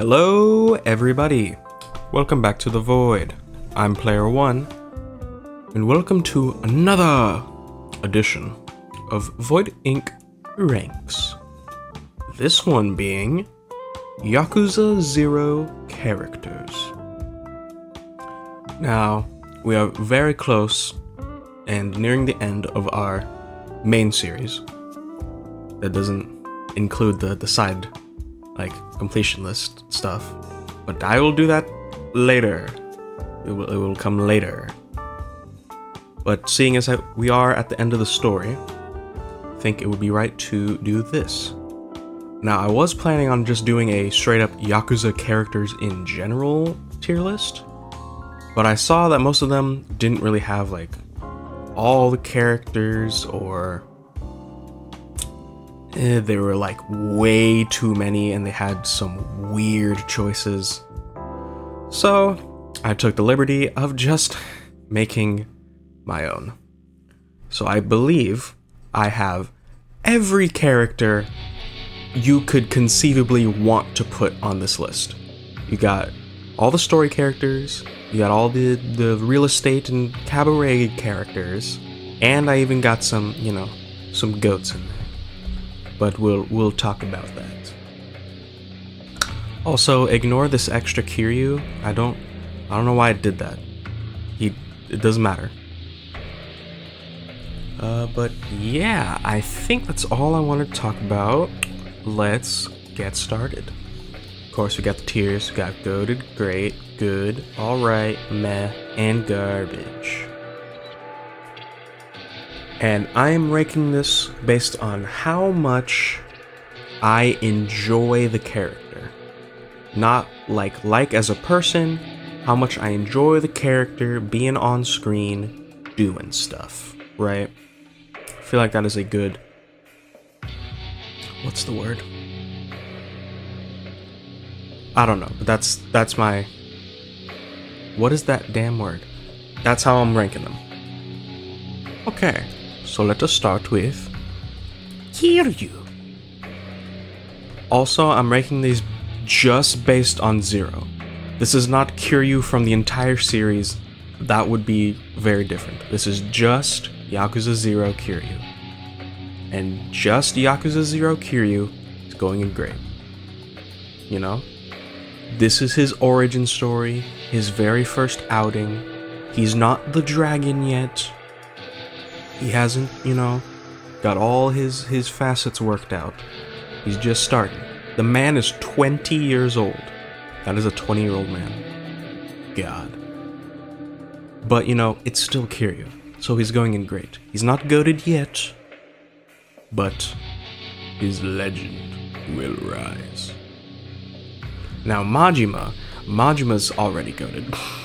Hello, everybody. Welcome back to The Void. I'm Player One, and welcome to another edition of Void Ink. Ranks. This one being Yakuza Zero characters. Now, we are very close and nearing the end of our main series. That doesn't include the, the side, like, completion list stuff. But I will do that later. It will, it will come later. But seeing as I, we are at the end of the story, I think it would be right to do this. Now, I was planning on just doing a straight up Yakuza characters in general tier list, but I saw that most of them didn't really have like all the characters or eh, they were like way too many and they had some weird choices. So I took the liberty of just making my own. So I believe I have every character you could conceivably want to put on this list. You got all the story characters, you got all the, the real estate and cabaret characters, and I even got some, you know, some goats in there. But we'll we'll talk about that. Also, ignore this extra Kiryu. I don't I don't know why I did that. He it doesn't matter. Uh, but yeah, I think that's all I want to talk about. Let's get started. Of course, we got the tiers. We got goaded, great, good, alright, meh, and garbage. And I am ranking this based on how much I enjoy the character. Not like like as a person, how much I enjoy the character being on screen doing stuff, right? I feel like that is a good what's the word? I don't know, but that's that's my what is that damn word? That's how I'm ranking them. Okay, so let us start with Kiryu. Also, I'm ranking these just based on zero. This is not Kiryu from the entire series. That would be very different. This is just Yakuza Zero Kiryu. And just Yakuza Zero Kiryu is going in great. You know? This is his origin story, his very first outing. He's not the dragon yet. He hasn't, you know, got all his his facets worked out. He's just starting. The man is 20 years old. That is a 20 year old man. God. But, you know, it's still Kiryu, so he's going in great. He's not goaded yet, but his legend will rise. Now, Majima, Majima's already goaded.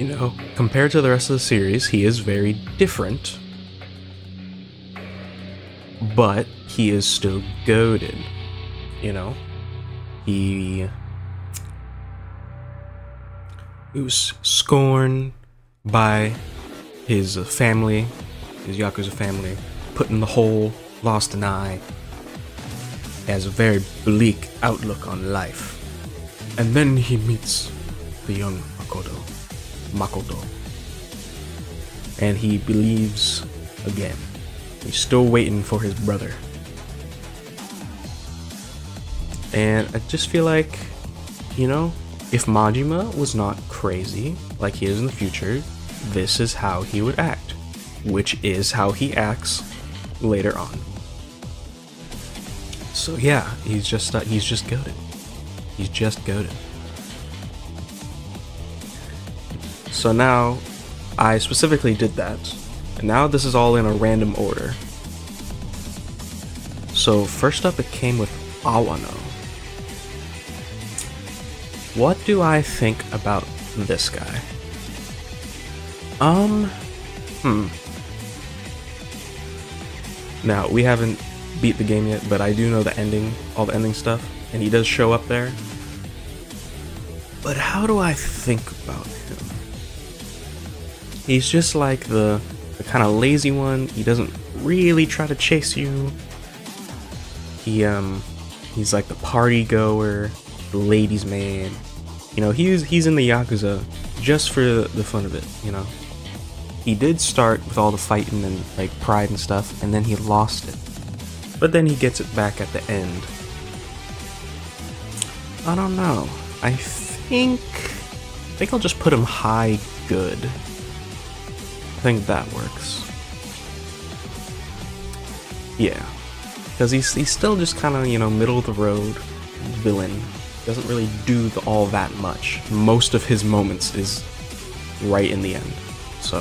you know, compared to the rest of the series, he is very different. But he is still goaded. You know? He he was scorned by his family, his Yakuza family, put in the hole, lost an eye, has a very bleak outlook on life. And then he meets the young Makoto. Makoto. And he believes again. He's still waiting for his brother. And I just feel like, you know, if Majima was not crazy like he is in the future, this is how he would act, which is how he acts later on. So yeah, he's just uh, he's just goaded. He's just goaded. So now, I specifically did that, and now this is all in a random order. So first up, it came with Awano. What do I think about this guy? Um, hmm. Now, we haven't beat the game yet, but I do know the ending, all the ending stuff, and he does show up there. But how do I think about him? He's just like the, the kind of lazy one. He doesn't really try to chase you. He, um, He's like the party goer, the ladies' man. You know, he's he's in the yakuza just for the fun of it. You know, he did start with all the fighting and like pride and stuff, and then he lost it. But then he gets it back at the end. I don't know. I think I think I'll just put him high good. I think that works. Yeah. Because he's, he's still just kind of, you know, middle of the road villain. Doesn't really do all that much. Most of his moments is right in the end. So,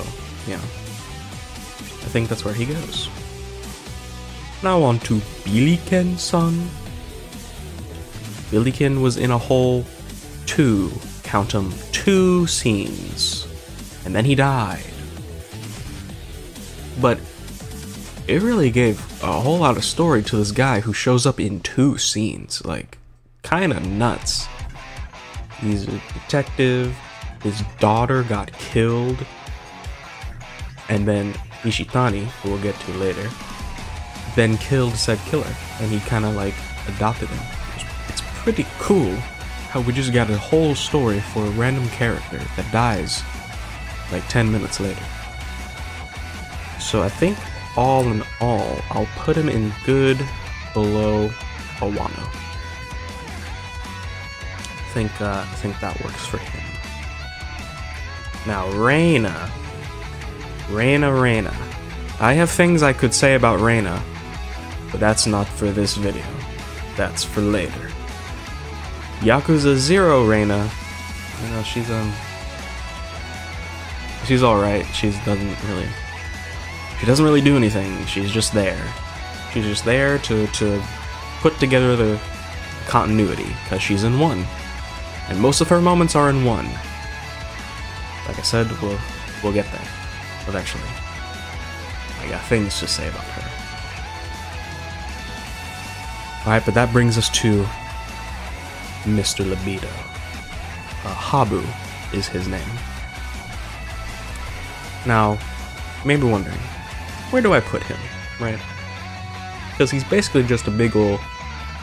yeah. I think that's where he goes. Now on to Billiken-san. Billiken was in a whole two, count 'em, two scenes. And then he died. But it really gave a whole lot of story to this guy who shows up in two scenes. Like, kinda nuts. He's a detective, his daughter got killed, and then Nishitani, who we'll get to later, then killed said killer, and he kinda like adopted him. It's pretty cool how we just got a whole story for a random character that dies like 10 minutes later. So I think all in all, I'll put him in good below Awano. I think, uh, I think that works for him. Now, Reina. Reina, Reina. I have things I could say about Reina, but that's not for this video. That's for later. Yakuza 0 Reina. You know, she's, um... She's alright. She doesn't really... She doesn't really do anything. She's just there. She's just there to, to put together the continuity, because she's in 1. And most of her moments are in 1. Like I said, we'll, we'll get there. Eventually. I got things to say about her. Alright, but that brings us to Mr. Libido. Uh, Habu is his name. Now, maybe wondering, where do I put him, right? Because he's basically just a big ol'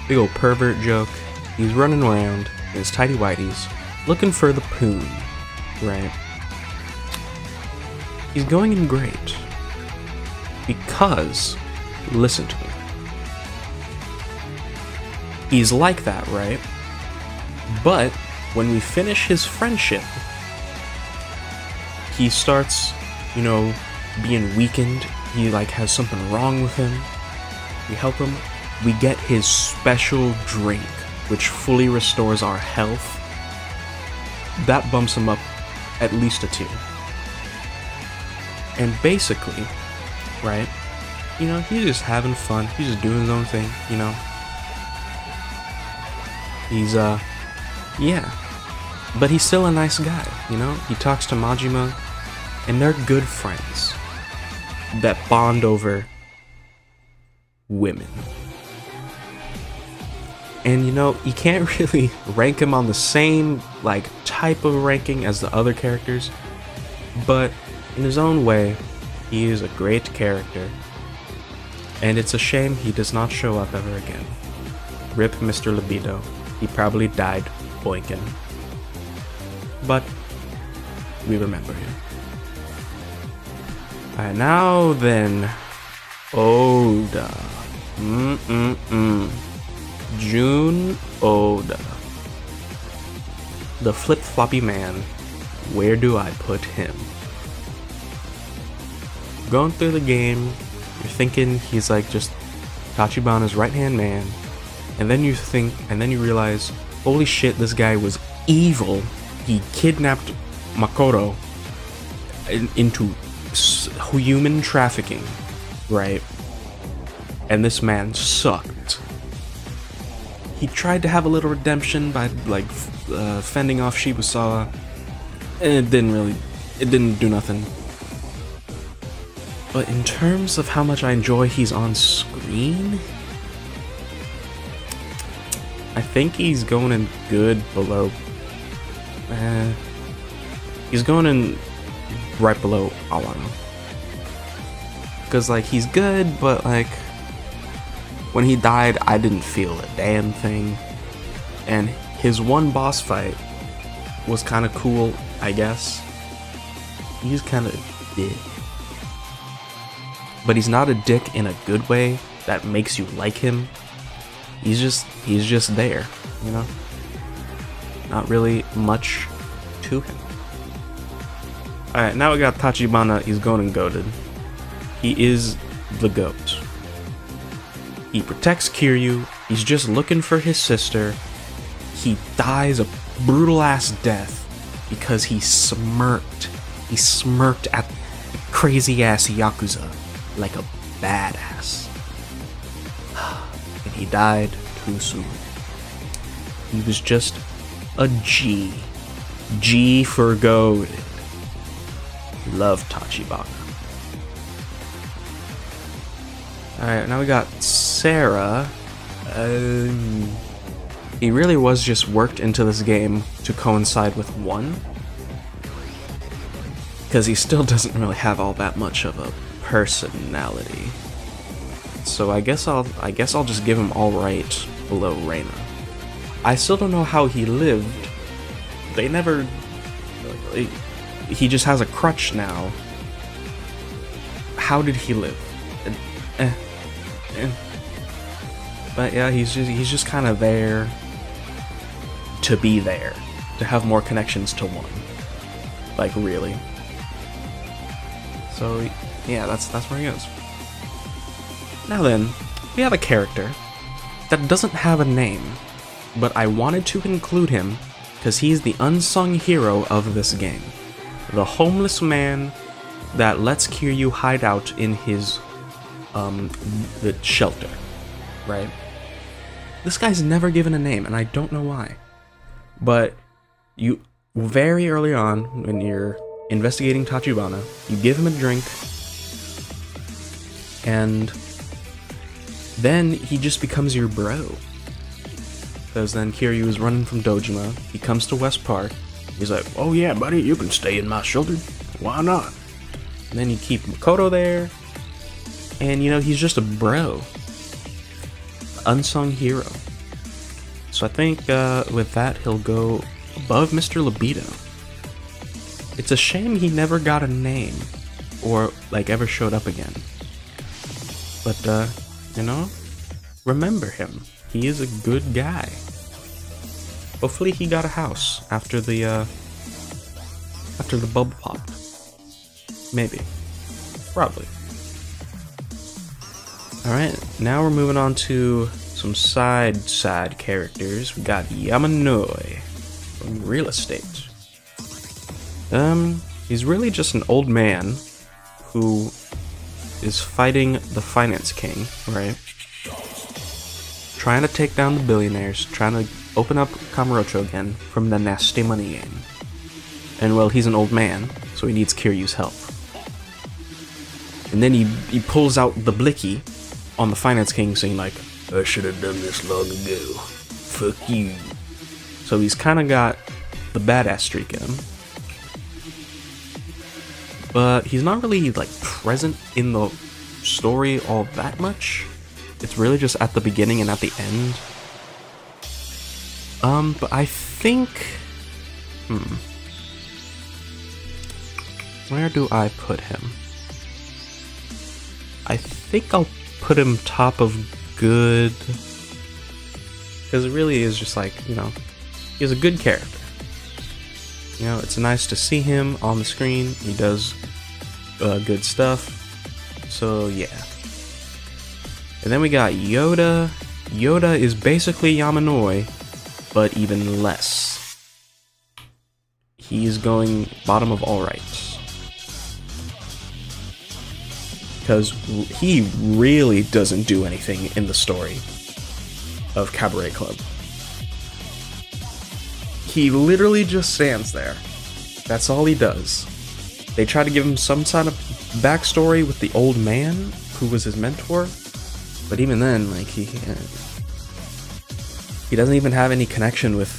big ol' pervert joke. He's running around in his tidy whities, looking for the poon, right? He's going in great. Because, listen to me. He's like that, right? But when we finish his friendship, he starts, you know, being weakened. He like has something wrong with him. We help him. We get his special drink, which fully restores our health. That bumps him up at least a two. And basically, right? You know, he's just having fun. He's just doing his own thing, you know. He's uh yeah. But he's still a nice guy, you know? He talks to Majima and they're good friends that bond over women. And you know, you can't really rank him on the same like type of ranking as the other characters, but in his own way, he is a great character. And it's a shame he does not show up ever again. Rip Mr. Libido. He probably died boinking. But we remember him. Alright, now then, Oda. Mm-mm-mm. Jun Oda. The flip-floppy man. Where do I put him? Going through the game, you're thinking he's like just Tachibana's right-hand man, and then you think, and then you realize, holy shit, this guy was evil. He kidnapped Makoto in, human trafficking, right? And this man sucked. He tried to have a little redemption by like uh, fending off Shibusawa, and it didn't really, it didn't do nothing. But in terms of how much I enjoy he's on screen, I think he's going in good below. Uh, he's going in right below Awano. Because, like, he's good, but, like, when he died, I didn't feel a damn thing. And his one boss fight was kind of cool, I guess. He's kind of dick. But he's not a dick in a good way that makes you like him. He's just he's just there, you know? Not really much to him. Alright, now we got Tachibana, he's going and goaded. He is the goat. He protects Kiryu, he's just looking for his sister. He dies a brutal ass death because he smirked. He smirked at the crazy ass Yakuza like a badass. And he died too soon. He was just a G. G for goaded. Love Tachibana. Alright, now we got Sera. Um, he really was just worked into this game to coincide with one. Because he still doesn't really have all that much of a personality. So I guess I'll I guess I'll just give him all right below Reina. I still don't know how he lived. They never. He just has a crutch now. How did he live? Eh, eh. But yeah, he's just he's just kind of there to be there, to have more connections to one. Like really. So yeah, that's that's where he goes. Now then, we have a character that doesn't have a name, but I wanted to include him because he's the unsung hero of this game. The homeless man that lets Kiryu hide out in his um the shelter, right? This guy's never given a name, and I don't know why. But you very early on when you're investigating Tachibana, you give him a drink, and then he just becomes your bro. Because then Kiryu is running from Dojima, he comes to West Park, he's like, oh yeah, buddy, you can stay in my shelter. Why not? And then you keep Makoto there, and you know, he's just a bro. Unsung hero. So I think uh, with that, he'll go above Mr. Libido. It's a shame he never got a name, or like ever showed up again. But uh, you know, remember him. He is a good guy. Hopefully he got a house after the uh after the bubble popped. Maybe. Probably. Alright, now we're moving on to some side side characters. We got Yamanoi from real estate. Um, he's really just an old man who is fighting the finance king, right? Trying to take down the billionaires, trying to open up Kamurocho again from the nasty money game. And well, he's an old man, so he needs Kiryu's help. And then he, he pulls out the blicky on the finance king saying like, I should have done this long ago. Fuck you. So he's kind of got the badass streak in him. But he's not really like present in the story all that much. It's really just at the beginning and at the end. Um, but I think... Hmm. Where do I put him? I think I'll put him top of good. Because it really is just like, you know, he's a good character. You know, it's nice to see him on the screen. He does uh, good stuff. So, yeah. And then we got Yoda. Yoda is basically Yamanoi, but even less. He's going bottom of all rights. Because he really doesn't do anything in the story of Cabaret Club. He literally just stands there. That's all he does. They try to give him some kind of backstory with the old man who was his mentor, but even then, like he he doesn't even have any connection with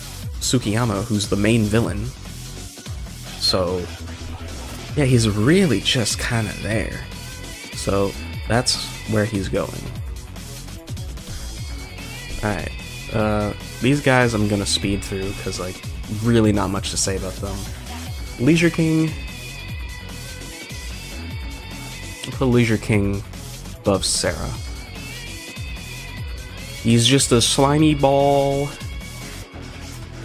Tsukiyama, who's the main villain. So yeah, he's really just kind of there. So that's where he's going. Alright. Uh, these guys I'm gonna speed through because, like, really not much to say about them. Leisure King. I'll put Leisure King above Sera. He's just a slimy ball.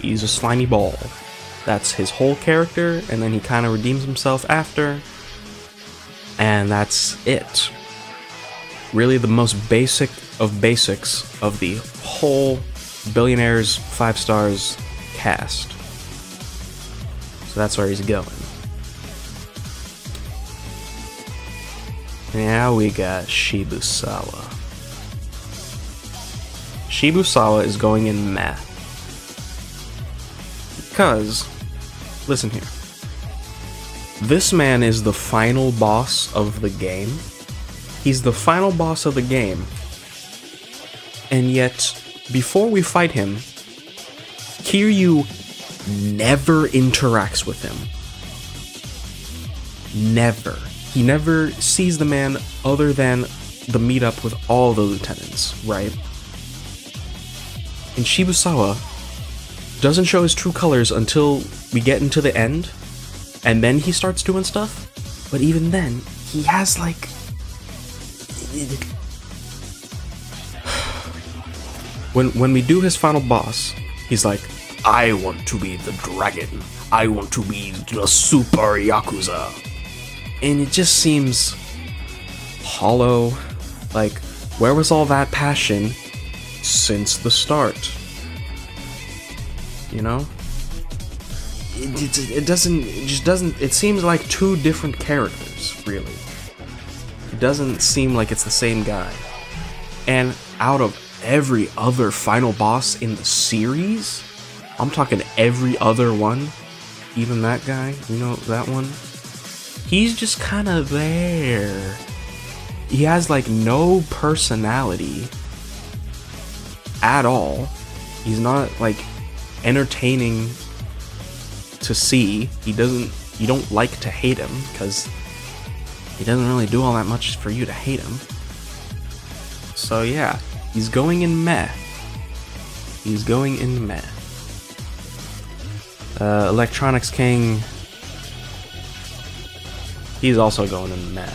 He's a slimy ball. That's his whole character, and then he kind of redeems himself after. And that's it. Really, the most basic of basics of the whole Billionaires 5 Stars cast. So that's where he's going. Now we got Shibusawa. Shibusawa is going in math. Because, listen here. This man is the final boss of the game. He's the final boss of the game. And yet, before we fight him, Kiryu never interacts with him. Never. He never sees the man other than the meetup with all the lieutenants, right? And Shibusawa doesn't show his true colors until we get into the end, and then he starts doing stuff. But even then, he has like. when when we do his final boss, he's like, I want to be the dragon. I want to be the super yakuza. And it just seems hollow. Like, where was all that passion since the start? You know? It, it, it doesn't, it just doesn't, it seems like two different characters, really. It doesn't seem like it's the same guy. And out of every other final boss in the series, I'm talking every other one, even that guy, you know, that one, he's just kind of there. He has like no personality at all. He's not like entertaining to see. He doesn't, you don't like to hate him because he doesn't really do all that much for you to hate him. So yeah, he's going in meh. He's going in meh. Uh, Electronics King. He's also going in meh.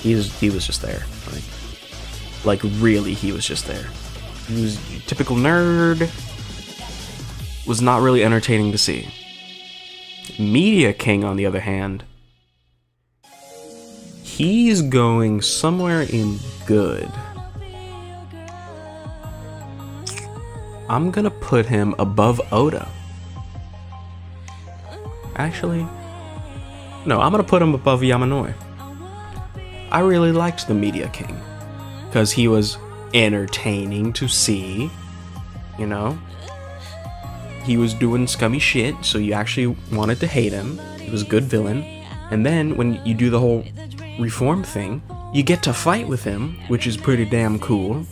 He's he was just there, like, like really, he was just there. He was typical nerd. Was not really entertaining to see. Media King, on the other hand, he's going somewhere in good. I'm gonna put him above Oda. Actually, no, I'm gonna put him above Yamanoi. I really liked the Media King because he was entertaining to see, you know. He was doing scummy shit, so you actually wanted to hate him. He was a good villain. And then when you do the whole reform thing, you get to fight with him, which is pretty damn cool.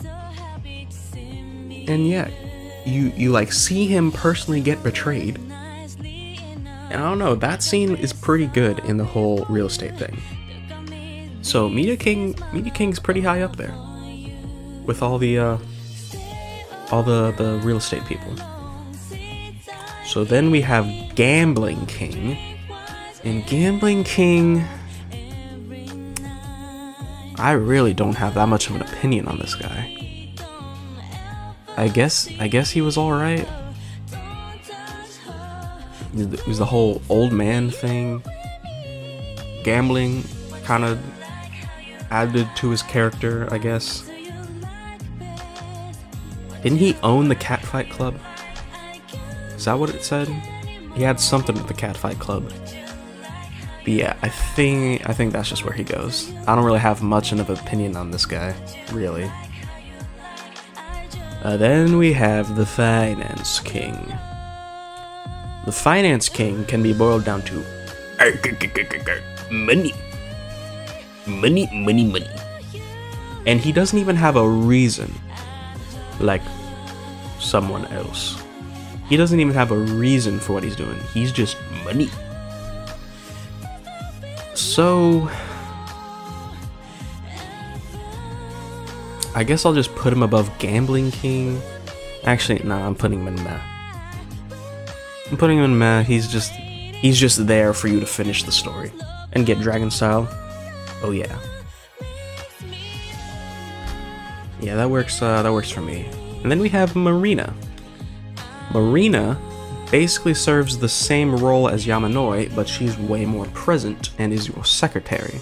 And yeah, you you like see him personally get betrayed. And I don't know, that scene is pretty good in the whole real estate thing. So Media King Media King's pretty high up there. With all the uh all the, the real estate people. So then we have Gambling King. And Gambling King I really don't have that much of an opinion on this guy. I guess I guess he was alright. It was the whole old man thing. Gambling kind of added to his character, I guess. Didn't he own the Catfight Club? Is that what it said? He had something with the Catfight Club. But yeah, I think I think that's just where he goes. I don't really have much of an opinion on this guy, really. Uh, then we have the Finance King. The Finance King can be boiled down to money. Money, money, money. And he doesn't even have a reason, like someone else. He doesn't even have a reason for what he's doing. He's just money. So, I guess I'll just put him above Gambling King. Actually, nah, I'm putting him in meh. I'm putting him in meh. He's just he's just there for you to finish the story and get Dragon Style. Oh yeah. Yeah, that works. Uh, that works for me. And then we have Marina. Marina basically serves the same role as Yamanoi, but she's way more present and is your secretary.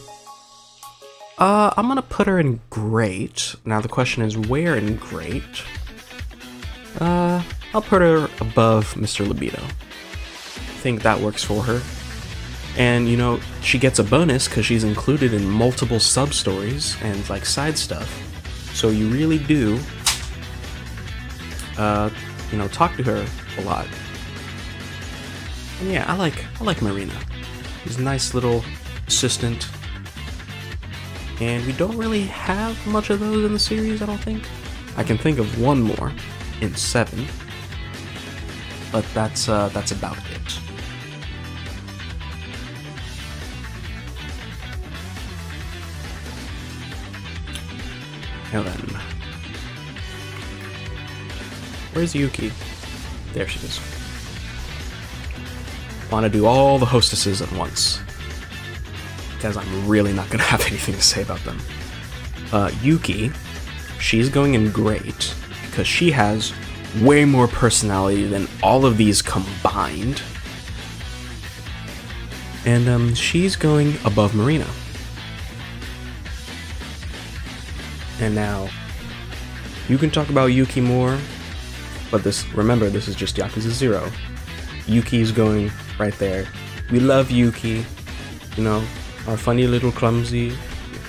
Uh, I'm gonna put her in great. Now the question is where in great? Uh, I'll put her above Mr. Libido. I think that works for her. And you know, she gets a bonus because she's included in multiple sub stories and like side stuff. So you really do, uh, you know, talk to her a lot. And yeah, I like I like Marina. She's a nice little assistant and we don't really have much of those in the series, I don't think. I can think of one more in 7, but that's, uh, that's about it. Now then, where's Yuki? There she is. Want to do all the hostesses at once because I'm really not going to have anything to say about them. Uh, Yuki, she's going in great because she has way more personality than all of these combined. And um, she's going above Marina. And now, you can talk about Yuki more, but this remember this is just Yakuza Zero. Yuki's going right there. We love Yuki, you know, our funny little clumsy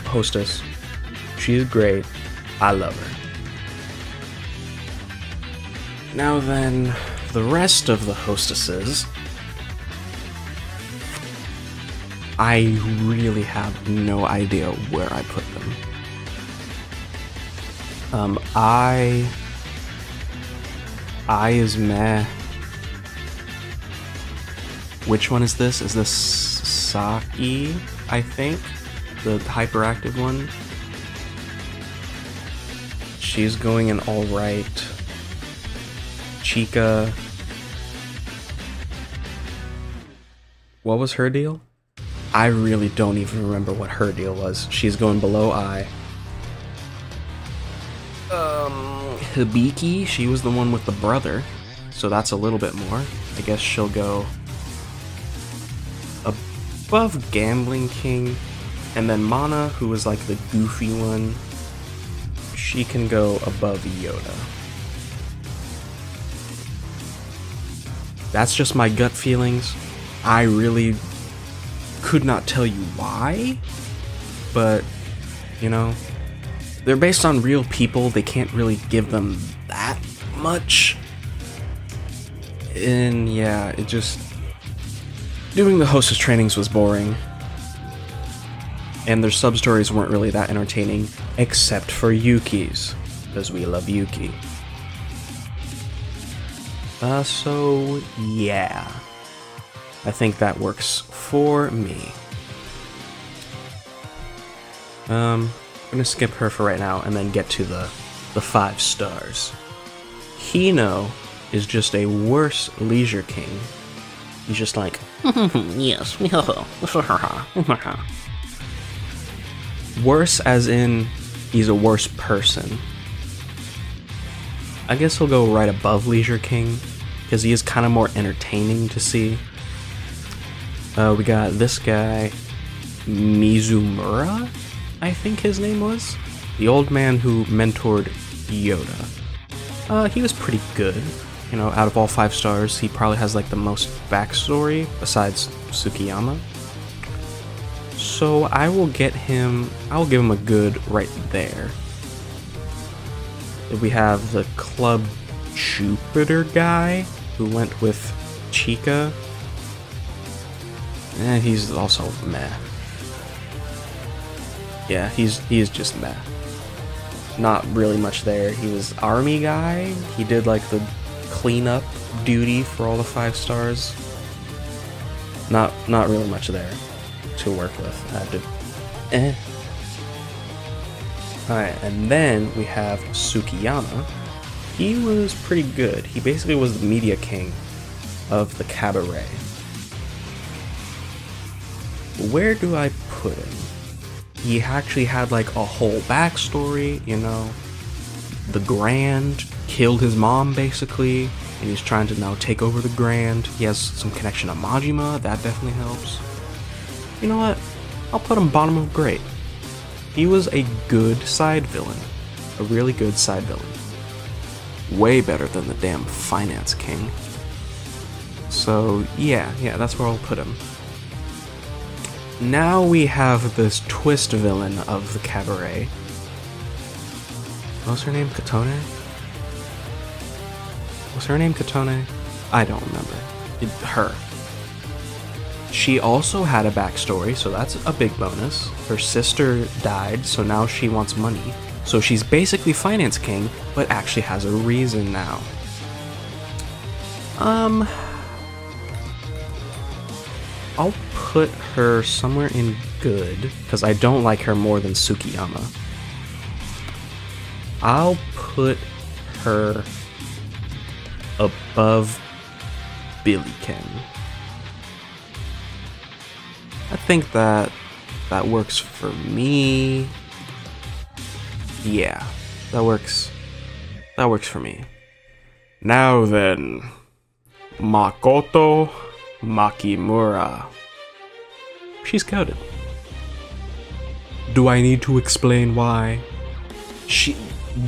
hostess. She's great. I love her. Now then, the rest of the hostesses. I really have no idea where I put them. Um, I. Ai is meh. Which one is this? Is this Saki? I think. The hyperactive one. She's going in alright. Chika. What was her deal? I really don't even remember what her deal was. She's going below Ai. Hibiki, she was the one with the brother, so that's a little bit more. I guess she'll go above Gambling King, and then Mana, who was like the goofy one, she can go above Yoda. That's just my gut feelings. I really could not tell you why, but you know, they're based on real people. They can't really give them that much. And yeah, it just Doing the hostess trainings was boring. And their sub stories weren't really that entertaining, except for Yuki's, because we love Yuki. Uh, so yeah. I think that works for me. Um, I'm gonna skip her for right now and then get to the, the five stars. Hino is just a worse Leisure King He's just like, yes, worse as in he's a worse person. I guess he'll go right above Leisure King because he is kind of more entertaining to see. Uh, we got this guy, Mizumura, I think his name was, the old man who mentored Yoda. Uh, he was pretty good you know, out of all five stars, he probably has like the most backstory besides Tsukiyama. So I will get him, I will give him a good right there. We have the Club Jupiter guy who went with Chika. Eh, he's also meh. Yeah, he's he is just meh. Not really much there. He was army guy. He did like the cleanup duty for all the five stars. Not not really much there to work with. I had to eh. Alright, and then we have Tsukiyama. He was pretty good. He basically was the media king of the cabaret. Where do I put him? He actually had like a whole backstory, you know. The Grand killed his mom basically, and he's trying to now take over the Grand. He has some connection to Majima, that definitely helps. You know what? I'll put him bottom of great. He was a good side villain. A really good side villain. Way better than the damn Finance King. So, yeah, yeah, that's where I'll put him. Now we have this twist villain of the cabaret. What's her name? Katone? Was her name Katone? I don't remember. It, her. She also had a backstory, so that's a big bonus. Her sister died, so now she wants money. So she's basically Finance King, but actually has a reason now. Um. I'll put her somewhere in good, because I don't like her more than Tsukiyama. I'll put her above Billiken. I think that that works for me. Yeah, that works. That works for me. Now then, Makoto Makimura. She's coded. Do I need to explain why? She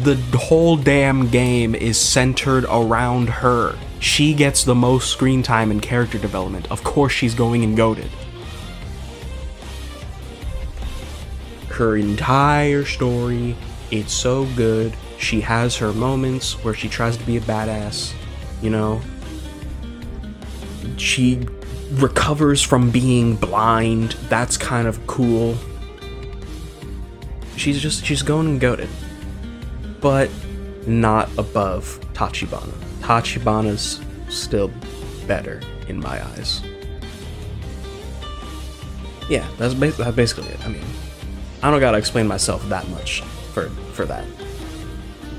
the whole damn game is centered around her. She gets the most screen time and character development. Of course she's going and goaded. her entire story. It's so good. She has her moments where she tries to be a badass, you know. She recovers from being blind. That's kind of cool. She's just she's going and goaded. But not above Tachibana. Tachibana's still better in my eyes. Yeah, that's, ba- that's basically it. I mean, I don't gotta explain myself that much for for that.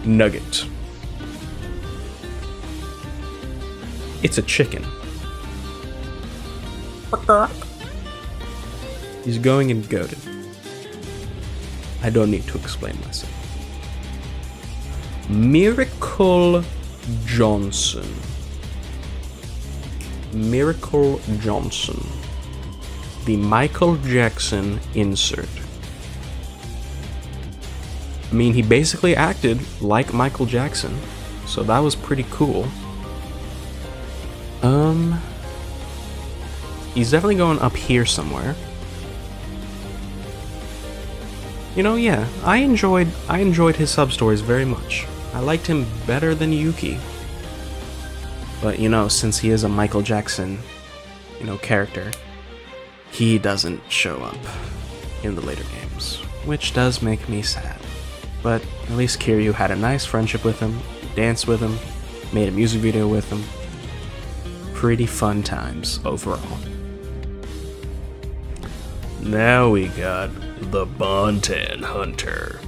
Nugget. It's a chicken. He's going and goaded. I don't need to explain myself. Miracle Johnson. Miracle Johnson. The Michael Jackson insert. I mean, he basically acted like Michael Jackson, so that was pretty cool. Um, he's definitely going up here somewhere. You know, yeah, I enjoyed I enjoyed his sub stories very much. I liked him better than Yuki. But you know, since he is a Michael Jackson, you know, character, he doesn't show up in the later games, which does make me sad. But at least Kiryu had a nice friendship with him, danced with him, made a music video with him. Pretty fun times overall. Now we got the Bontan Hunter,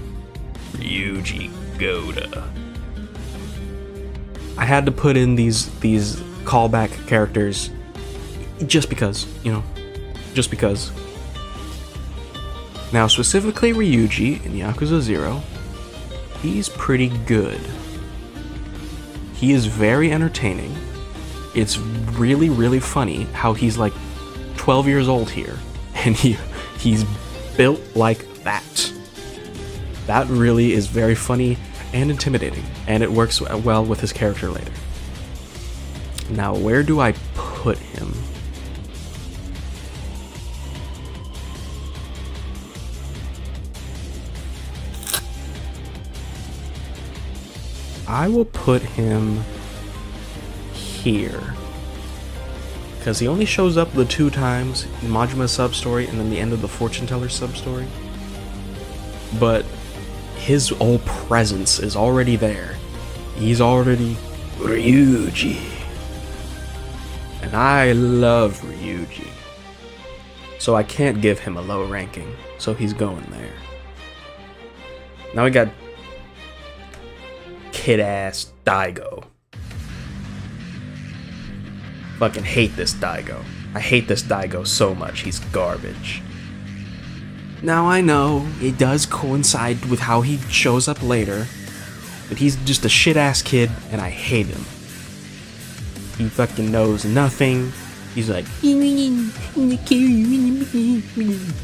Ryuji Goda. I had to put in these these callback characters just because, you know, just because. Now, specifically Ryuji in Yakuza 0, he's pretty good. He is very entertaining. It's really, really funny how he's like 12 years old here, and he he's built like that. That really is very funny and intimidating, and it works well with his character later. Now, where do I put him? I will put him here. Because he only shows up the two times in Majima's sub-story and then the end of the Fortune Teller sub-story. But his whole presence is already there. He's already Ryuji. And I love Ryuji. So I can't give him a low ranking, so he's going there. Now we got kid ass Daigo. Fucking hate this Daigo. I hate this Daigo so much. He's garbage. Now I know it does coincide with how he shows up later, but he's just a shit ass kid and I hate him. He fucking knows nothing. He's like,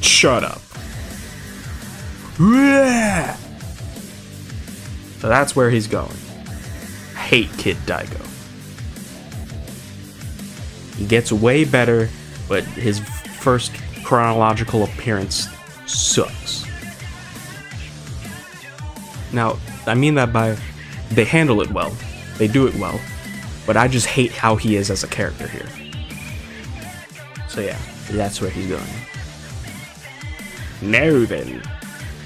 shut up. So that's where he's going. Hate Kid Daigo. He gets way better, but his first chronological appearance sucks. Now, I mean that by they handle it well, they do it well, but I just hate how he is as a character here. So yeah, that's where he's going. Now then,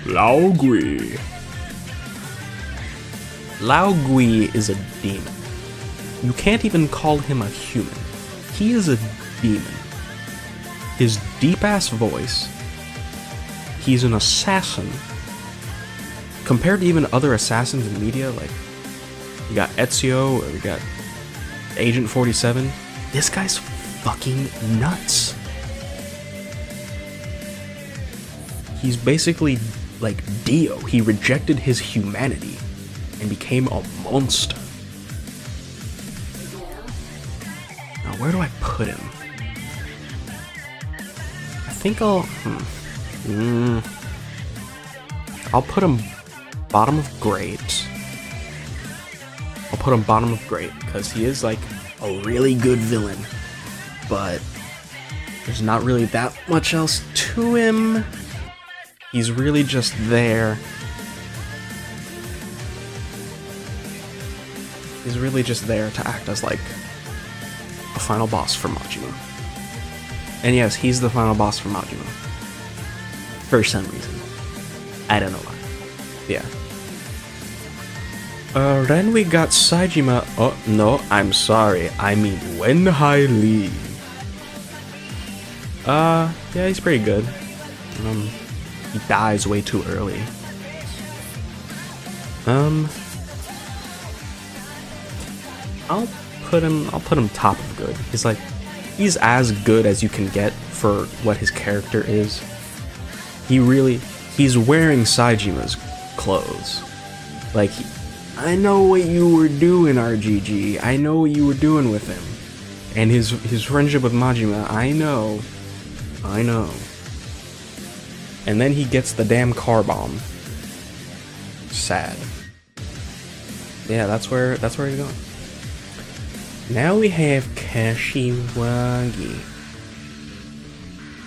Lao Gui. Lao Gui is a demon. You can't even call him a human. He is a demon. His deep ass voice. He's an assassin. Compared to even other assassins in media, like you got Ezio or we got Agent 47, this guy's fucking nuts. He's basically like Dio. He rejected his humanity and became a monster. Where do I put him? I think I'll. Hmm. Mm, I'll put him bottom of great. I'll put him bottom of great because he is like a really good villain, but there's not really that much else to him. He's really just there. He's really just there to act as like final boss for Majima. And yes, he's the final boss for Majima. For some reason. I don't know why. Yeah. Uh, then we got Saejima. Oh, no, I'm sorry. I mean Wen Hai Lee. Uh, yeah, he's pretty good. Um, he dies way too early. Um, I'll put him. I'll put him top of good. He's like, he's as good as you can get for what his character is. He really, he's wearing Saejima's clothes. Like, I know what you were doing, RGG. I know what you were doing with him, and his his friendship with Majima. I know, I know. And then he gets the damn car bomb. Sad. Yeah, that's where that's where he's going. Now we have Kashiwagi.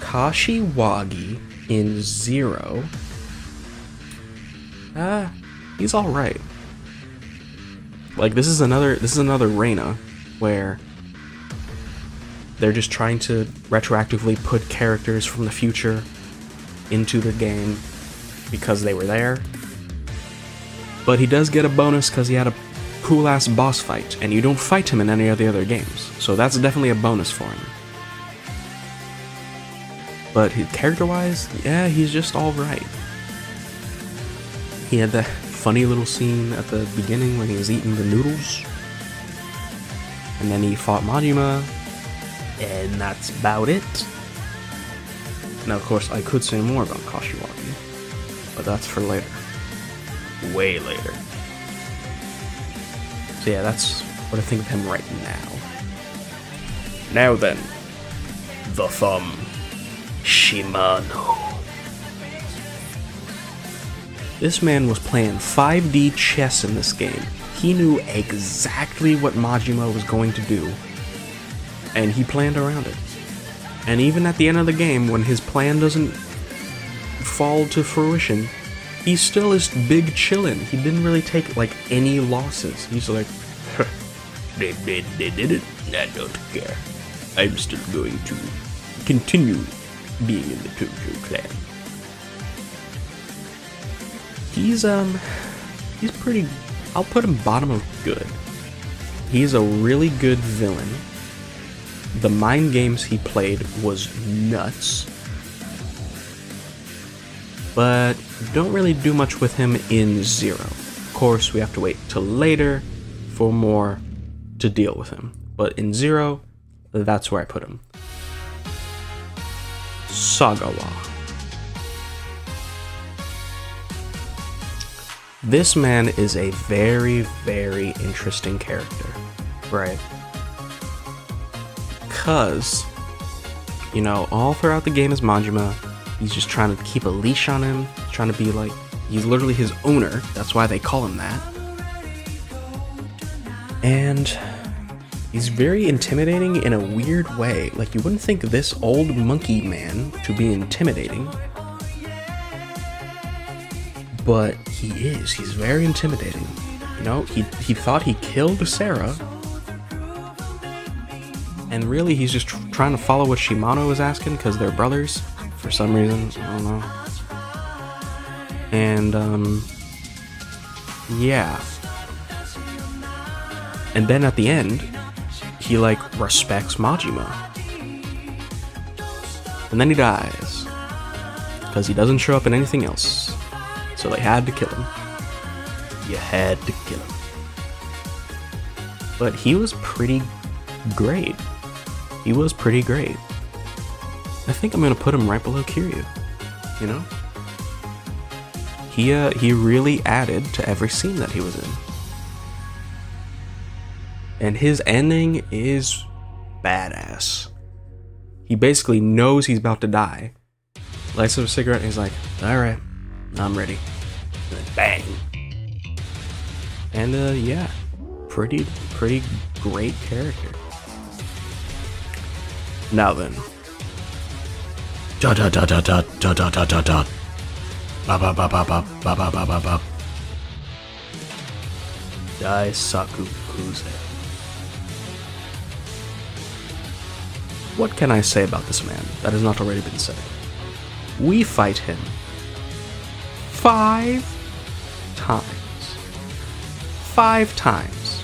Kashiwagi in Zero. Ah, he's alright. Like this is another this is another Reina where they're just trying to retroactively put characters from the future into the game because they were there. But he does get a bonus because he had a cool ass boss fight, and you don't fight him in any of the other games, so that's definitely a bonus for him. But character wise, yeah, he's just alright. He had that funny little scene at the beginning when he was eating the noodles. And then he fought Majima, and that's about it. Now, of course, I could say more about Kashiwagi, but that's for later. Way later. So yeah, that's what I think of him right now. Now then, the thumb, Shimano. This man was playing 5D chess in this game. He knew exactly what Majima was going to do, and he planned around it. And even at the end of the game, when his plan doesn't fall to fruition, he still is big chillin'. He didn't really take like any losses. He's like, they did, they did it. I don't care. I'm still going to continue being in the Tojo clan. He's um, he's pretty. I'll put him bottom of good. He's a really good villain. The mind games he played was nuts but don't really do much with him in Zero. Of course, we have to wait till later for more to deal with him. But in Zero, that's where I put him. Sagawa. This man is a very, very interesting character, right? Because, you know, all throughout the game is Majima. He's just trying to keep a leash on him, trying to be like, he's literally his owner. That's why they call him that. And he's very intimidating in a weird way. Like, you wouldn't think this old monkey man to be intimidating. But he is. He's very intimidating. You know, he, he thought he killed Sera. And really, he's just tr- trying to follow what Shimano was asking because they're brothers for some reason. I don't know. And, um, yeah. And then at the end, he like respects Majima. And then he dies. Because he doesn't show up in anything else. So they had to kill him. You had to kill him. But he was pretty great. He was pretty great. I think I'm gonna put him right below Kiryu. You know? He uh, he really added to every scene that he was in. And his ending is badass. He basically knows he's about to die. Lights up a cigarette and he's like, alright, I'm ready. And bang. And uh yeah. Pretty pretty great character. Now then. Da da da da da da da da da da. Ba ba ba ba ba ba ba ba ba Kuze. What can I say about this man that has not already been said? We fight him five times. Five times.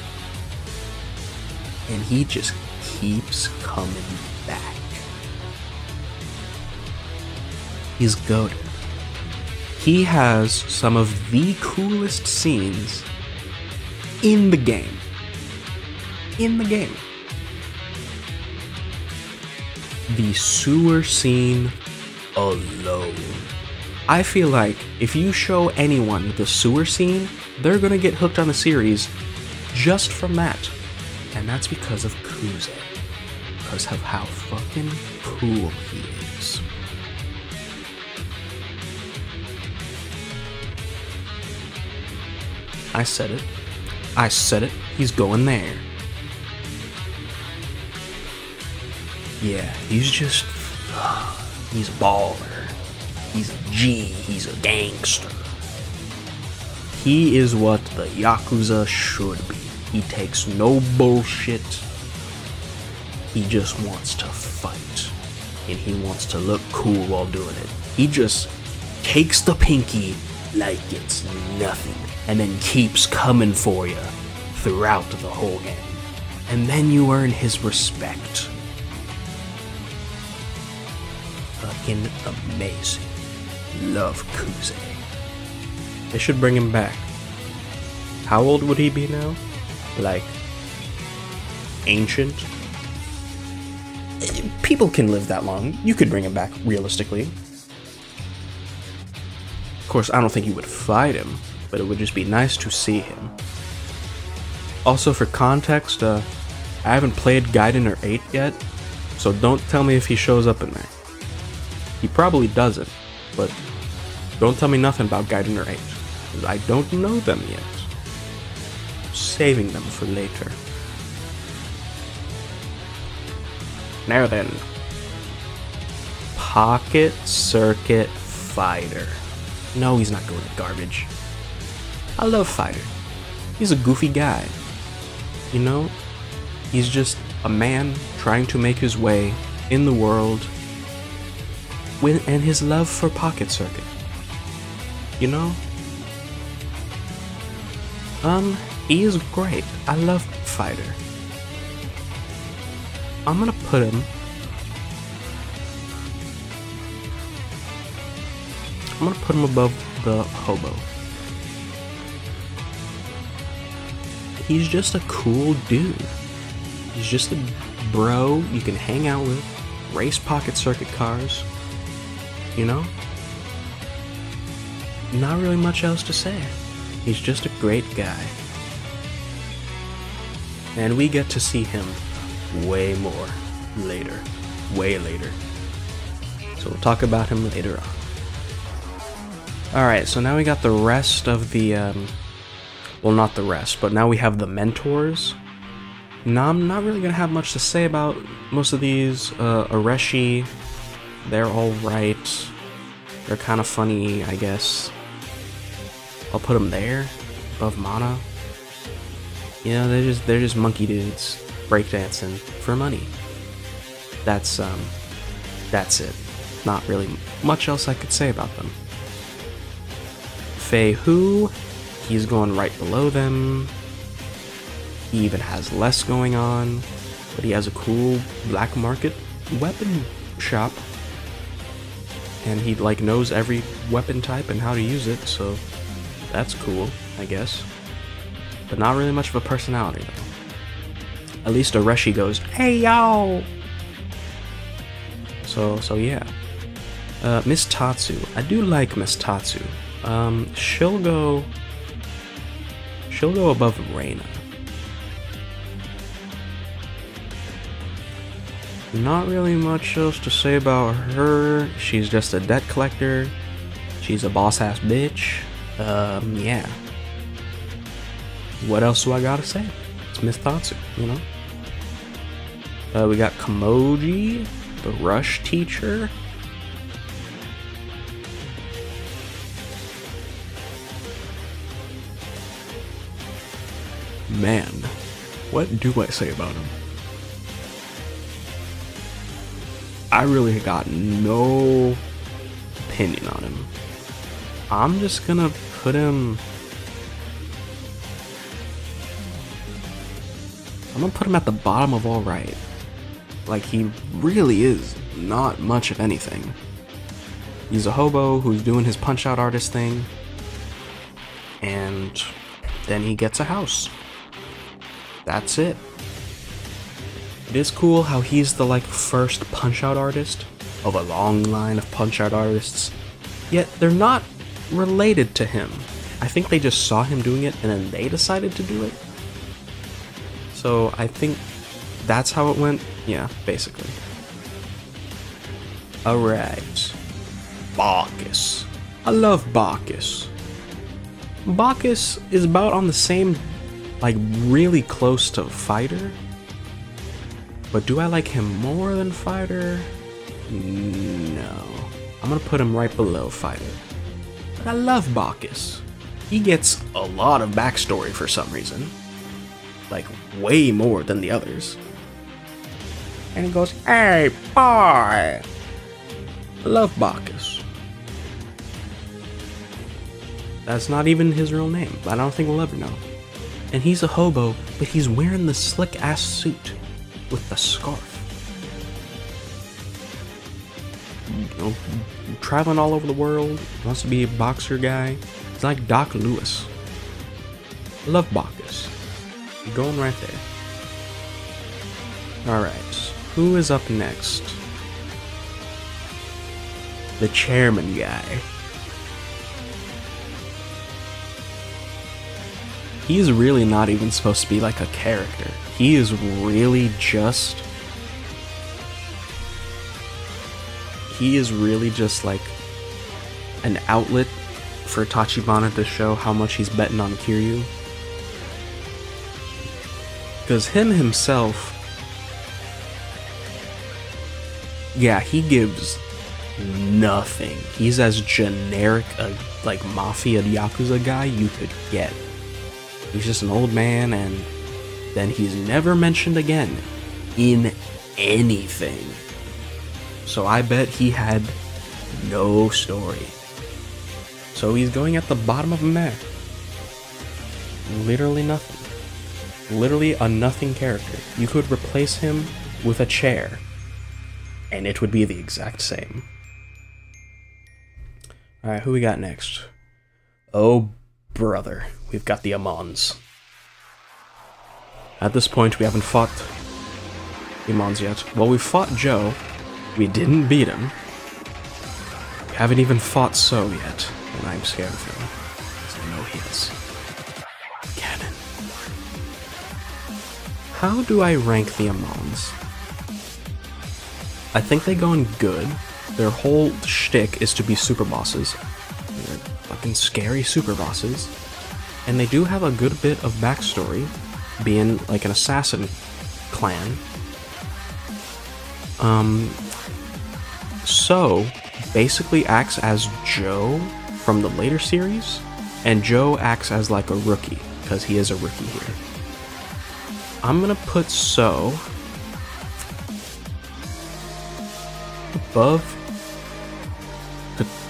And he just keeps coming back. He's goaded. He has some of the coolest scenes in the game. In the game. The sewer scene alone. I feel like if you show anyone the sewer scene, they're gonna get hooked on the series just from that. And that's because of Kuze. Because of how fucking cool he is. I said it. I said it. He's going there. Yeah, he's just. He's a baller. He's a G. He's a gangster. He is what the Yakuza should be. He takes no bullshit. He just wants to fight. And he wants to look cool while doing it. He just takes the pinky like it's nothing and then keeps coming for you throughout the whole game. And then you earn his respect. Fucking amazing. Love Kuze. They should bring him back. How old would he be now? Like, ancient? People can live that long. You could bring him back, realistically. Of course, I don't think you would fight him, but it would just be nice to see him. Also, for context, uh, I haven't played Gaiden or 8 yet, so don't tell me if he shows up in there. He probably doesn't, but don't tell me nothing about Gaiden or 8, because I don't know them yet. I'm saving them for later. Now then, Pocket Circuit Fighter. No, he's not going to garbage. I love Fighter. He's a goofy guy. You know, he's just a man trying to make his way in the world and his love for Pocket Circuit. You know? Um, he is great. I love Fighter. I'm gonna put him. I'm gonna put him above the hobo. He's just a cool dude. He's just a bro you can hang out with, race pocket circuit cars, you know? Not really much else to say. He's just a great guy. And we get to see him way more later. Way later. So we'll talk about him later on. Alright, so now we got the rest of the, um, well, not the rest, but now we have the mentors. Now, I'm not really gonna have much to say about most of these. Uh, Areshi, they're alright. They're kind of funny, I guess. I'll put them there, above Mana. You know, they're just they're just monkey dudes breakdancing for money. That's um, that's it. Not really much else I could say about them. Fei Hu, he's going right below them. He even has less going on, but he has a cool black market weapon shop. And he like knows every weapon type and how to use it, so that's cool, I guess. But not really much of a personality though. At least Areshi goes, "Hey yo!" So so yeah. Uh, Miss Tatsu, I do like Miss Tatsu. Um, she'll go. She'll go above Reina. Not really much else to say about her. She's just a debt collector. She's a boss ass bitch. Um, yeah. What else do I gotta say? It's Miss Tatsu, you know? Uh, we got Kamoji, the Rush teacher. Man, what do I say about him? I really got no opinion on him. I'm just gonna put him. I'm gonna put him at the bottom of all right. Like, he really is not much of anything. He's a hobo who's doing his punch out artist thing, and then he gets a house. That's it. It is cool how he's the like first punch out artist of a long line of punch out artists, yet they're not related to him. I think they just saw him doing it and then they decided to do it. So I think that's how it went. Yeah, basically. Alright. Bacchus. I love Bacchus. Bacchus is about on the same, like, really close to Fighter. But do I like him more than Fighter? No. I'm gonna put him right below Fighter. But I love Bacchus. He gets a lot of backstory for some reason. Like, way more than the others. And he goes, Hey, boy! Love Bacchus. That's not even his real name. I don't think we'll ever know. And he's a hobo, but he's wearing the slick ass suit with the scarf. You know, traveling all over the world, wants to be a boxer guy. It's like Doc Louis. Love Bacchus. You're going right there. Alright, who is up next? The chairman guy. He's really not even supposed to be like a character. He is really just. He is really just like an outlet for Tachibana to show how much he's betting on Kiryu. Because him himself. Yeah, he gives nothing. He's as generic a like mafia yakuza guy you could get. He's just an old man, and then he's never mentioned again in anything. So I bet he had no story. So he's going at the bottom of a map. Literally nothing. Literally a nothing character. You could replace him with a chair, and it would be the exact same. Alright, who we got next? Oh, brother. We've got the Amons. At this point, we haven't fought Amons yet. Well, we fought Joe. We didn't beat him. We haven't even fought So yet, and I'm scared of him. Because I know he is. Cannon. How do I rank the Amons? I think they go in good. Their whole shtick is to be super bosses. Fucking scary super bosses. And they do have a good bit of backstory, being like an assassin clan. Um, so basically acts as Joe from the later series, and Joe acts as like a rookie because he is a rookie here. I'm gonna put So above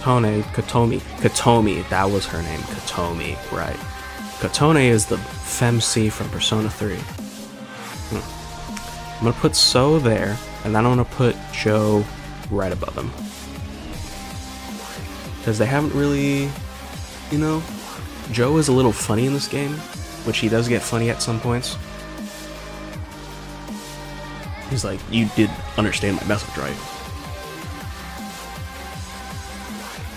Katone, Katomi, Katomi, that was her name, Katomi, right. Katone is the femc from Persona 3. Hmm. I'm gonna put So there, and then I'm gonna put Joe right above him. Because they haven't really, you know, Joe is a little funny in this game, which he does get funny at some points. He's like, you did understand my message, right?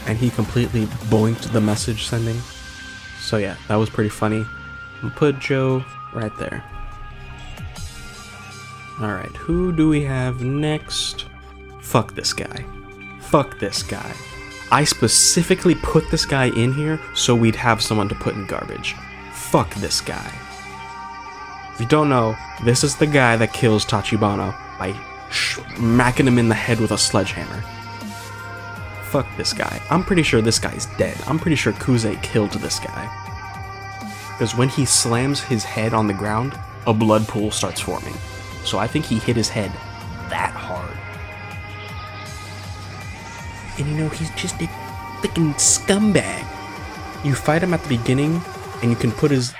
And he completely boinked the message sending. So yeah, that was pretty funny. I'll put Joe right there. Alright, who do we have next? Fuck this guy. Fuck this guy. I specifically put this guy in here so we'd have someone to put in garbage. Fuck this guy. If you don't know, this is the guy that kills Tachibana by smacking him in the head with a sledgehammer. Fuck this guy. I'm pretty sure this guy's dead. I'm pretty sure Kuze killed this guy. Because when he slams his head on the ground, a blood pool starts forming. So I think he hit his head that hard. And you know, he's just a freaking scumbag. You fight him at the beginning, and you can put his.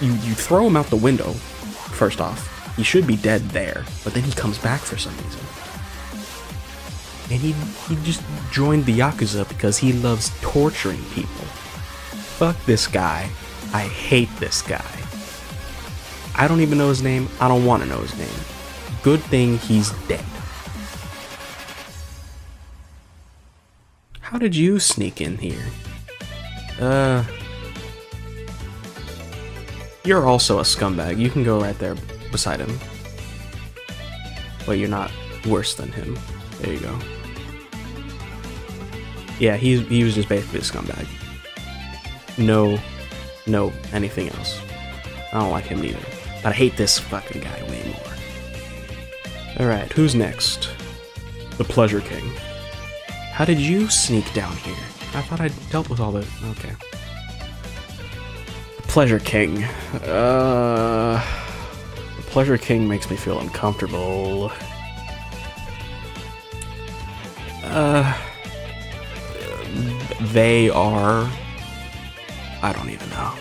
You, you throw him out the window, first off. He should be dead there, but then he comes back for some reason and he, he just joined the Yakuza because he loves torturing people. Fuck this guy. I hate this guy. I don't even know his name. I don't want to know his name. Good thing he's dead. How did you sneak in here? Uh. You're also a scumbag. You can go right there beside him. But you're not worse than him. There you go. Yeah, he, he was just basically a scumbag. No, no anything else. I don't like him neither. But I hate this fucking guy way more. Alright, who's next? The Pleasure King. How did you sneak down here? I thought I dealt with all the... Okay. The Pleasure King. Uh... The Pleasure King makes me feel uncomfortable. Uh they are. I don't even know.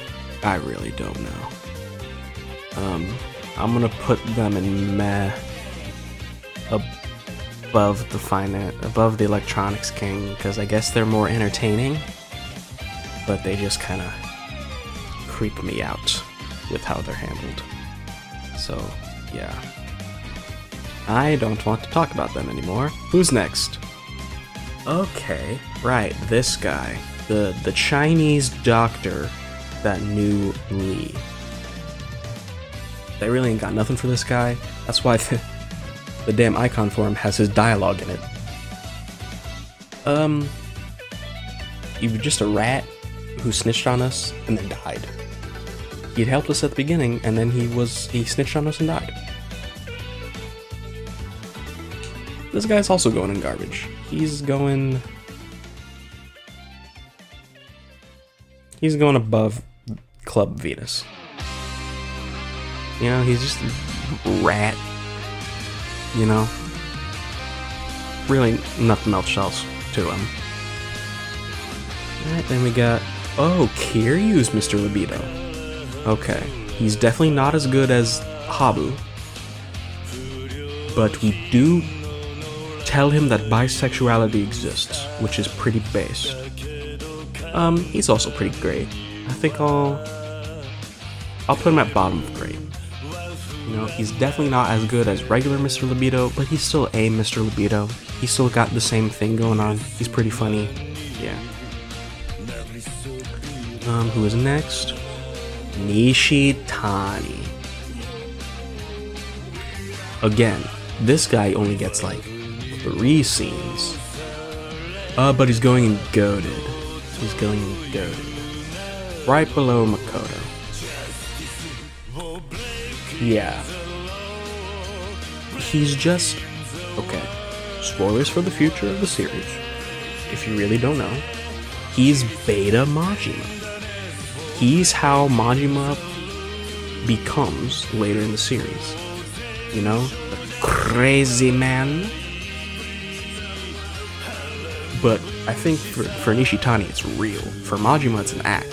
I really don't know. Um, I'm gonna put them in meh above the finance, above the electronics king, because I guess they're more entertaining, but they just kind of creep me out with how they're handled. So, yeah. I don't want to talk about them anymore. Who's next? Okay, right, this guy. The the Chinese doctor that knew Lee. They really ain't got nothing for this guy. That's why the, the damn icon for him has his dialogue in it. Um, you were just a rat who snitched on us and then died. He'd helped us at the beginning, and then he was he snitched on us and died. This guy's also going in garbage. He's going... He's going above Club Venus. You know, he's just a rat. You know? Really nothing else else to him. Alright, then we got... Oh, Kiryu's Mr. Libido. Okay. He's definitely not as good as Habu. But we do tell him that bisexuality exists, which is pretty base. Um, he's also pretty great. I think I'll I'll put him at bottom of great. You know, he's definitely not as good as regular Mr. Libido, but he's still a Mr. Libido. He's still got the same thing going on. He's pretty funny. Yeah. Um, who is next? Nishitani. Again, this guy only gets like three scenes. Uh, but he's going in He's going in goaded. Right below Makoto. Yeah. He's just okay. Spoilers for the future of the series. If you really don't know, he's Beta Majima. He's how Majima becomes later in the series. You know, the crazy man. But I think for, for Nishitani it's real. For Majima it's an act.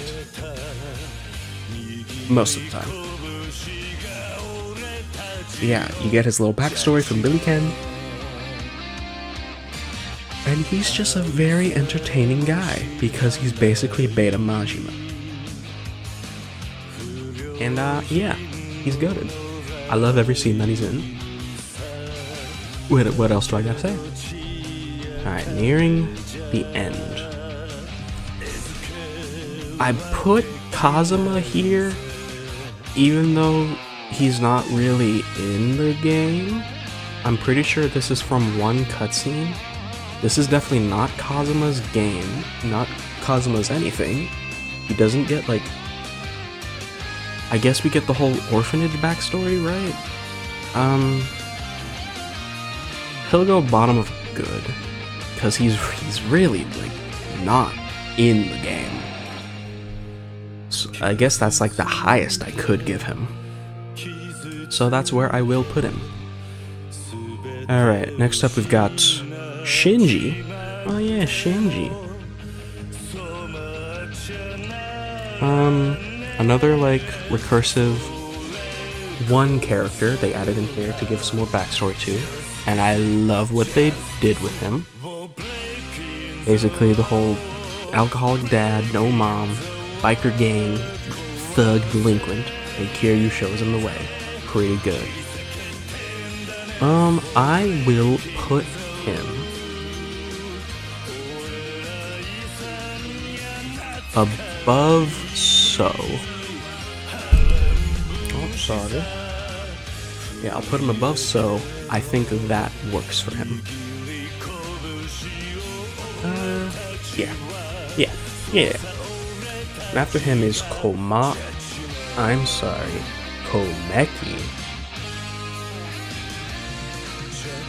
Most of the time. Yeah, you get his little backstory from Billiken. And he's just a very entertaining guy because he's basically Beta Majima. And uh, yeah, he's goaded. I love every scene that he's in. What, what else do I gotta say? Alright, nearing the end. I put Kazuma here, even though he's not really in the game. I'm pretty sure this is from one cutscene. This is definitely not Kazuma's game, not Kazuma's anything. He doesn't get like. I guess we get the whole orphanage backstory, right? Um. He'll go bottom of good, because he's he's really like not in the game. So I guess that's like the highest I could give him. So that's where I will put him. Alright, next up we've got Shinji. Oh yeah, Shinji. Um, another like recursive one character they added in here to give some more backstory to, and I love what they did with him. Basically, the whole alcoholic dad, no mom, biker gang, thug delinquent, and Kiryu shows him the way. Pretty good. Um, I will put him above so. Oh, sorry. Yeah, I'll put him above so. I think that works for him. Yeah. Yeah. Yeah. And after him is Koma. I'm sorry. Komaki.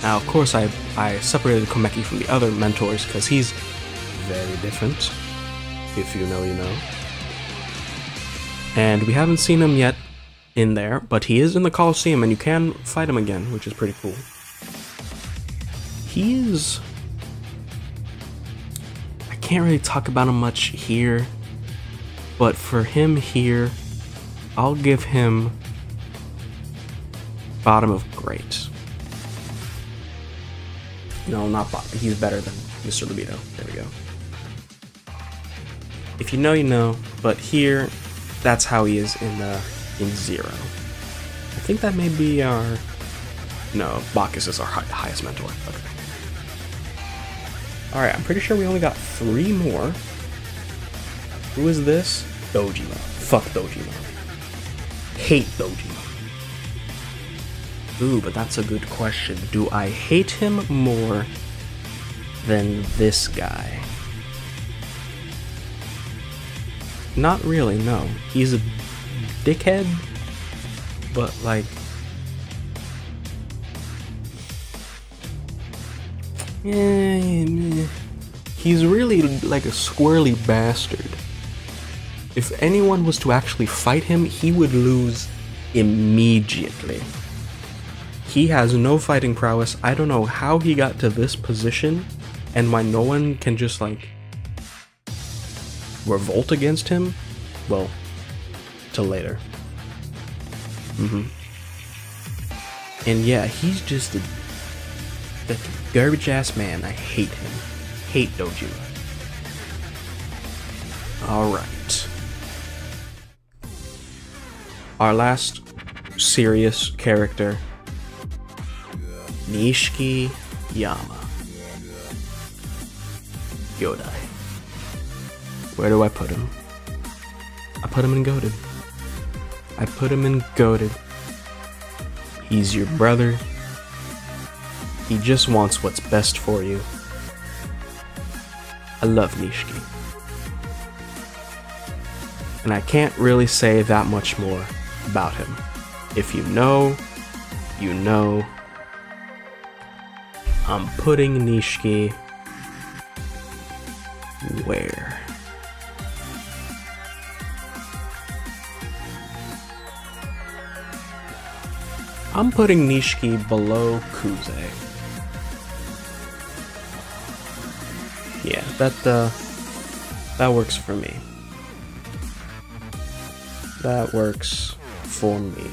Now, of course, I, I separated Komaki from the other mentors because he's very different. If you know, you know. And we haven't seen him yet in there, but he is in the Coliseum and you can fight him again, which is pretty cool. He is. Can't really talk about him much here, but for him here, I'll give him bottom of great. No, not bottom. He's better than Mr. Libido. There we go. If you know, you know. But here, that's how he is in uh, in zero. I think that may be our. No, Bacchus is our hi- highest mentor. Okay. All right, I'm pretty sure we only got three more. Who is this? Dojima. Fuck Dojima. Hate Dojima. Ooh, but that's a good question. Do I hate him more than this guy? Not really, no. He's a dickhead, but like. He's really like a squirrely bastard. If anyone was to actually fight him, he would lose immediately. He has no fighting prowess. I don't know how he got to this position and why no one can just like revolt against him. Well, till later. Mm-hmm. And yeah, he's just a That garbage ass man. I hate him. Hate Doju. Alright. Our last serious character Nishiki Yama. Yodai. Where do I put him? I put him in goaded. I put him in goaded. He's your brother. He just wants what's best for you. I love Nishiki. And I can't really say that much more about him. If you know, you know. I'm putting Nishiki where? I'm putting Nishiki below Kuze. That uh that works for me. That works for me.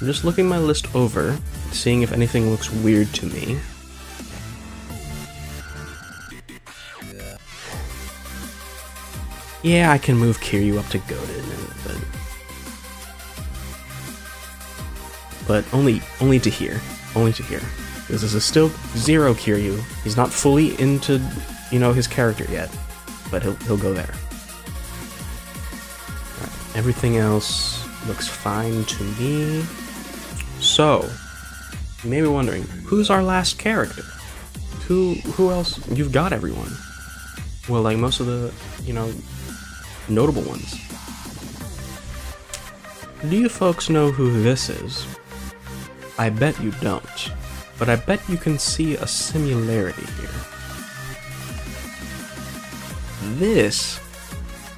I'm just looking my list over, seeing if anything looks weird to me. Yeah, I can move Kiryu up to Goaded, but only only to here, only to here. This is a still zero Kiryu. He's not fully into, you know, his character yet, but he'll he'll go there. Right, everything else looks fine to me. So, you may be wondering, who's our last character? Who who else? You've got everyone. Well, like most of the, you know, notable ones. Do you folks know who this is? I bet you don't, but I bet you can see a similarity here. This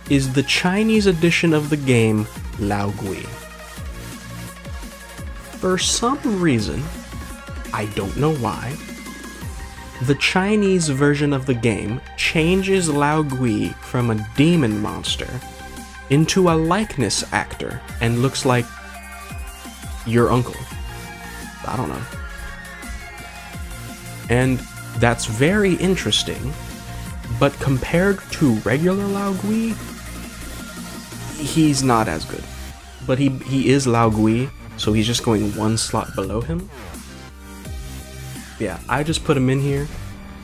is the Chinese edition of the game Lao Gui. For some reason, I don't know why, the Chinese version of the game changes Lao Gui from a demon monster into a likeness actor and looks like your uncle. I don't know. And that's very interesting, but compared to regular Lao Gui, he's not as good. But he, he is Lao Gui, so he's just going one slot below him. Yeah, I just put him in here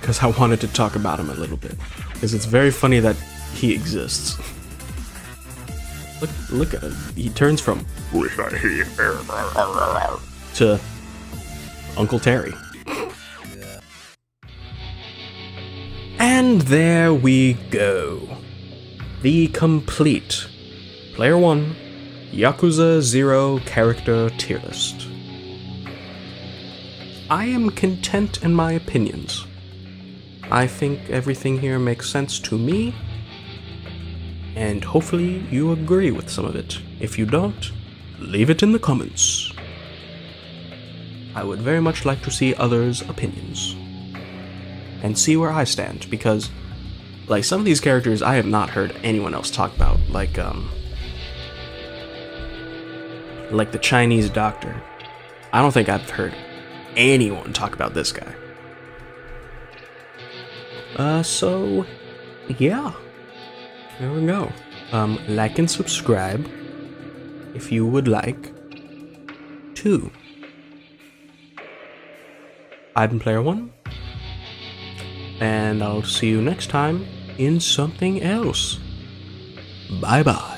because I wanted to talk about him a little bit. Because it's very funny that he exists. look, look at him. He turns from to Uncle Terry. And there we go. The complete Player 1 Yakuza 0 character tier list. I am content in my opinions. I think everything here makes sense to me, and hopefully you agree with some of it. If you don't, leave it in the comments. I would very much like to see others' opinions and see where I stand because like some of these characters I have not heard anyone else talk about like um like the Chinese doctor. I don't think I've heard anyone talk about this guy. Uh so yeah. There we go. Um like and subscribe if you would like to. I've been Player One, and I'll see you next time in something else. Bye bye.